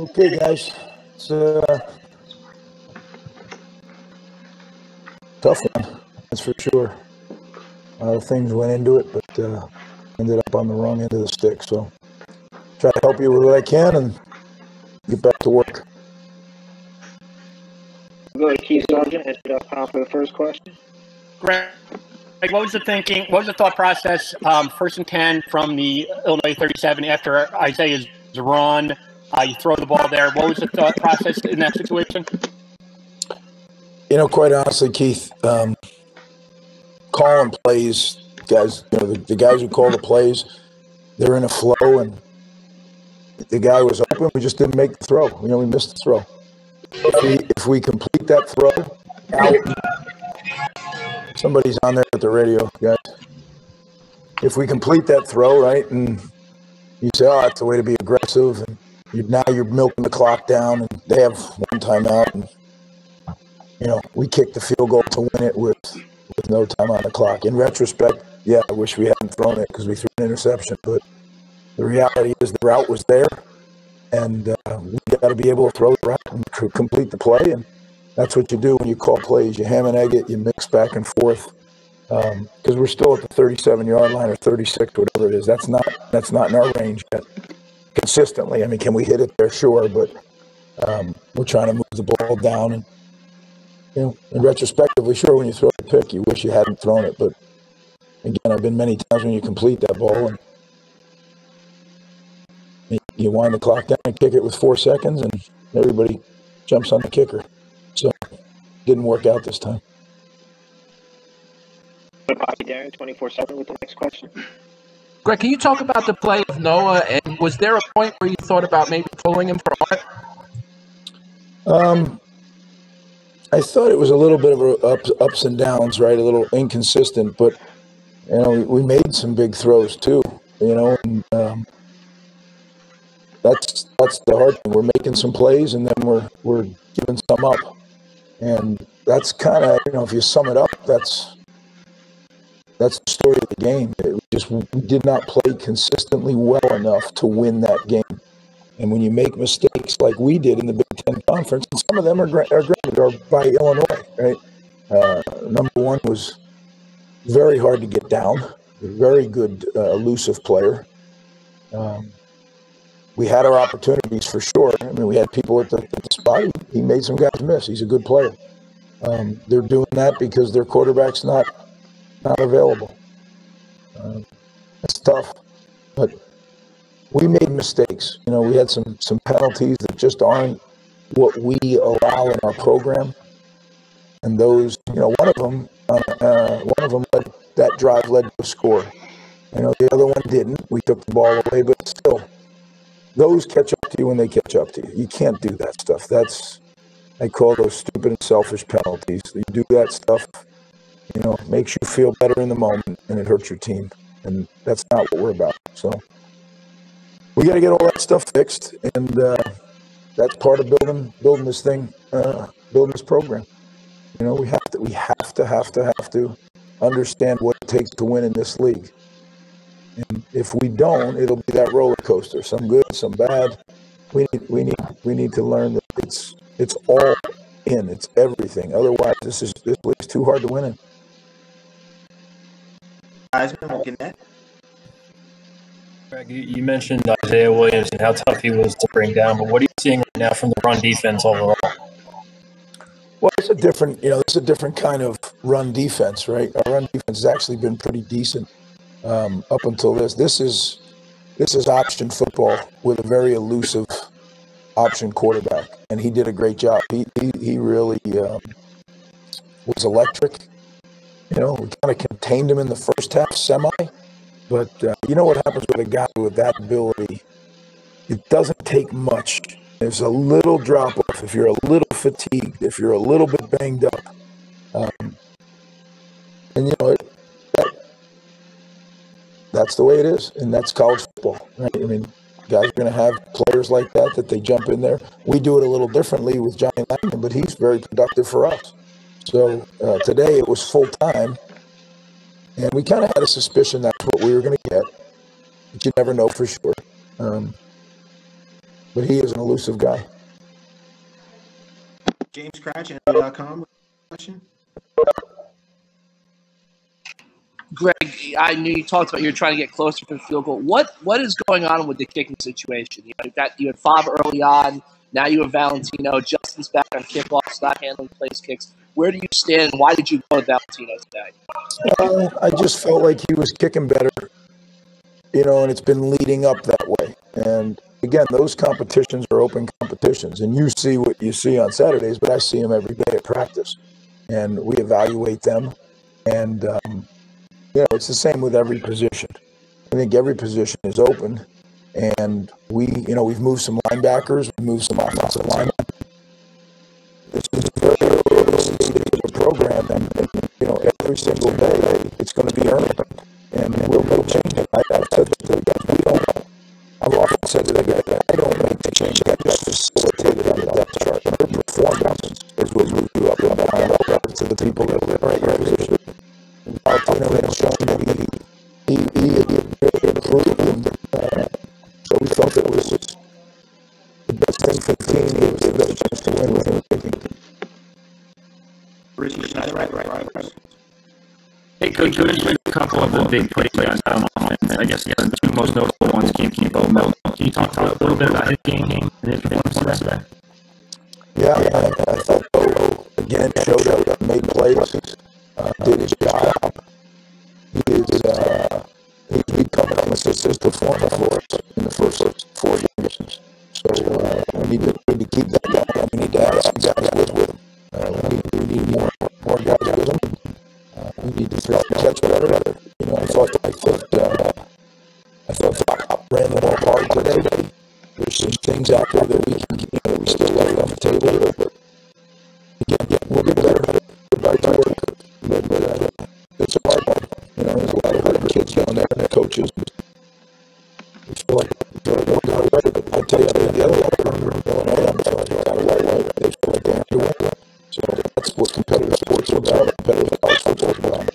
Okay, guys. It's uh, tough one, that's for sure. A lot of things went into it, but uh, ended up on the wrong end of the stick. So try to help you with what I can and get back to work. Go ahead, Keith Sargeant, head up Kyle for the first question. Greg, what was the thinking? What was the thought process? Um, first and ten from the Illinois 37 after Isaiah's run. Uh, you throw the ball there. What was the thought process in that situation? You know, quite honestly, Keith, um, calling plays, guys, you know, the, the guys who call the plays, they're in a flow, and the guy was open. We just didn't make the throw. You know, we missed the throw. If we if we complete that throw, out, somebody's on there at the radio, guys. If we complete that throw, right, and you say, "Oh, that's the way to be aggressive," and you, now you're milking the clock down, and they have one timeout, and you know we kicked the field goal to win it with with no time on the clock. In retrospect, yeah, I wish we hadn't thrown it because we threw an interception, but the reality is the route was there, and uh, we got to be able to throw the route and complete the play, and that's what you do when you call plays. You ham and egg it, you mix back and forth, because we're still at the 37 yard line or 36, whatever it is. That's not that's not in our range yet. Consistently, I mean, can we hit it there? Sure, but um, we're trying to move the ball down, and you know, in retrospectively, sure, when you throw the pick, you wish you hadn't thrown it, but again, I've been many times when you complete that ball and you- wind the clock down and kick it with four seconds, and everybody jumps on the kicker. So, didn't work out this time. Bobby Darin, 24 7 with the next question. Greg, can you talk about the play of Noah? And was there a point where you thought about maybe pulling him for art? Um, I thought it was a little bit of ups, ups and downs, right? A little inconsistent, but you know, we, we made some big throws too. You know, and um, that's that's the hard thing. We're making some plays, and then we're we're giving some up, and that's kind of you know, if you sum it up, that's that's the story of the game. It just we did not play consistently well enough to win that game. And when you make mistakes like we did in the Big Ten Conference, and some of them are, are granted are by Illinois, right? Uh, number one was very hard to get down, very good uh, elusive player. Um, we had our opportunities for sure. I mean, we had people at the, at the spot. He, he made some guys miss. He's a good player. Um, they're doing that because their quarterback's not not available. Um, it's tough, but we made mistakes. You know, we had some some penalties that just aren't what we allow in our program, and those, you know, one of them, uh, uh, one of them led, that drive led to a score. You know, the other one didn't. We took the ball away, but still, those catch up to you when they catch up to you. You can't do that stuff. That's I call those stupid and selfish penalties. You do that stuff, you know, makes you feel better in the moment, and it hurts your team, and that's not what we're about. So we got to get all that stuff fixed, and uh, that's part of building building this thing, uh, building this program. You know, we have to we have to have to have to understand what it takes to win in this league. And if we don't, it'll be that roller coaster. Some good, some bad. We need we need we need to learn that it's it's all in. It's everything. Otherwise, this is this league's too hard to win in. Heisman looking at. Greg, you you mentioned Isaiah Williams and how tough he was to bring down, but what are you seeing right now from the run defense overall? Well, it's a different, you know, it's a different kind of run defense, right? Our run defense has actually been pretty decent um, up until this. This is this is option football with a very elusive option quarterback, and he did a great job. He he, he really um, was electric. You know, we kind of contained him in the first half, semi. But uh, you know what happens with a guy with that ability? It doesn't take much. There's a little drop off if you're a little fatigued, if you're a little bit banged up, um, and you know it, that, that's the way it is, and that's college football, right? I mean, guys are going to have players like that that they jump in there. We do it a little differently with Johnny Langan, but he's very productive for us. So uh, today it was full time, and we kind of had a suspicion that's what we were going to get, but you never know for sure. Um, but he is an elusive guy. James Kratch, NBA.com. Question. Greg, I knew you talked about you're trying to get closer to the field goal. What what is going on with the kicking situation? You know, you've got you had Favre early on. Now you have Valentino. Justin's back on kickoffs, not handling place kicks. Where do you stand? Why did you go with Valentino today? Uh, I just felt like he was kicking better, you know, and it's been leading up that way. And again, those competitions are open competitions, and you see what you see on Saturdays, but I see them every day at practice, and we evaluate them. And um, you know, it's the same with every position. I think every position is open, and we, you know, we've moved some linebackers, we've moved some offensive linemen. This is program, and, you know, every single day Coach, you mentioned a couple of the big plays on offense. I guess the two most notable ones came from Bo. Can you talk a little bit about his game and his performance yesterday? Yeah, I tell you, the other locker room going on, I feel like they got away. They feel like to win. So that's what competitive sports are about. Competitive college football is about.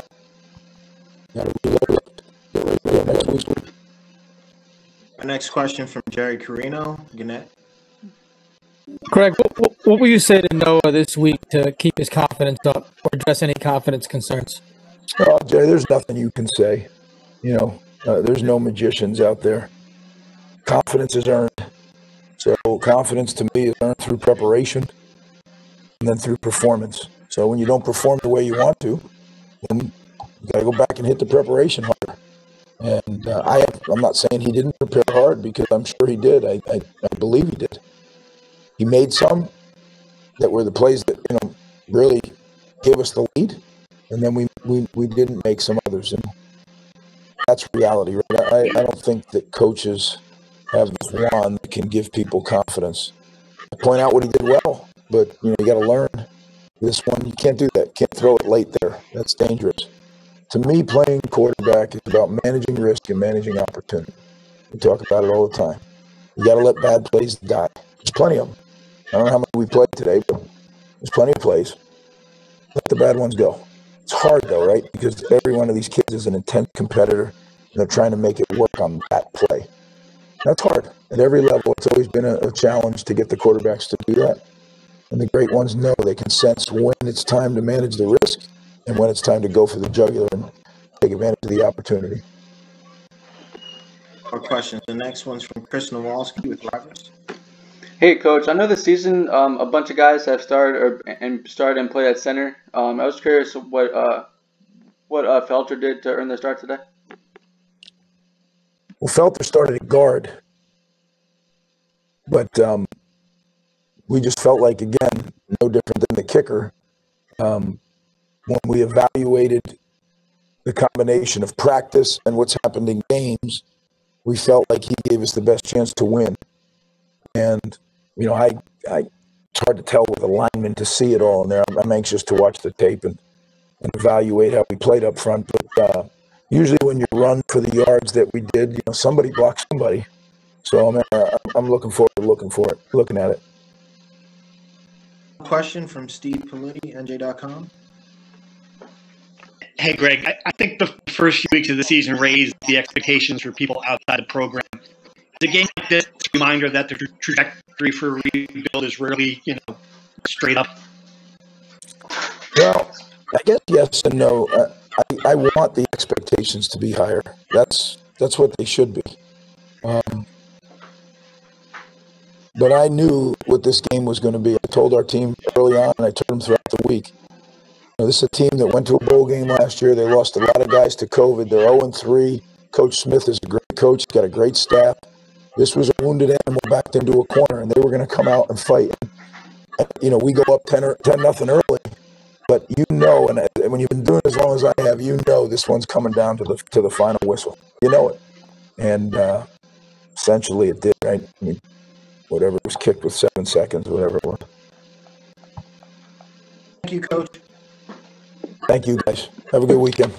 Got to reload. Get ready for next week. Our next question from Jerry Carino, Gannett. Greg, what, what- what will you say to Noah this week to keep his confidence up or address any confidence concerns? Oh, Jay, there's nothing you can say. You know, uh, there's no magicians out there. Confidence is earned. So confidence to me is earned through preparation and then through performance. So when you don't perform the way you want to, then you got to go back and hit the preparation harder. And uh, I, I'm not saying he didn't prepare hard because I'm sure he did. I, I, I believe he did. He made some that were the plays that you know really gave us the lead, and then we we, we didn't make some others, and that's reality. Right? I, I don't think that coaches have one that can give people confidence. Point out what he did well, but you know you got to learn. This one you can't do that. Can't throw it late there. That's dangerous. To me, playing quarterback is about managing risk and managing opportunity. We talk about it all the time. You got to let bad plays die. There's plenty of them. I don't know how many we played today, but there's plenty of plays. Let the bad ones go. It's hard though, right? Because every one of these kids is an intense competitor, and they're trying to make it work on that play. That's hard. At every level, it's always been a, a challenge to get the quarterbacks to do that. And the great ones know they can sense when it's time to manage the risk and when it's time to go for the jugular and take advantage of the opportunity. More questions. The next one's from Chris Nalwasky with Rivers. Hey, coach. I know this season um, a bunch of guys have started or, and started and played at center. Um, I was curious what uh, what uh, Felter did to earn the start today. Well, Felter started at guard, but um, we just felt like, again, no different than the kicker. Um, when we evaluated the combination of practice and what's happened in games, we felt like he gave us the best chance to win. And, you know, I, I it's hard to tell with a lineman to see it all in there. I'm, I'm anxious to watch the tape and, and evaluate how we played up front. But usually when you run for the yards that we did, you know, somebody blocks somebody. So I'm, uh, I'm looking forward to looking for it, looking at it. Question from Steve Politi, NJ.com. Hey, Greg, I, I think the first few weeks of the season raised the expectations for people outside the program. the game like this a reminder that the trajectory for rebuild is really, you know, straight up. Well, I guess yes and no. Uh, I, I want the expectations to be higher. That's that's what they should be. Um, but I knew what this game was going to be. I told our team early on, and I told them throughout the week. You know, this is a team that went to a bowl game last year. They lost a lot of guys to COVID. They're 0 3. Coach Smith is a great coach. He's got a great staff. This was a wounded animal backed into a corner, and they were going to come out and fight. And, you know, we go up 10 or 10 nothing early, but you know, and uh, when you've been doing it as long as I have, you know this one's coming down to the to the final whistle. You know it, and uh, essentially it did. Right? I mean, whatever was kicked with seven seconds, whatever it was. Thank you, Coach. Thank you, guys. Have a good weekend.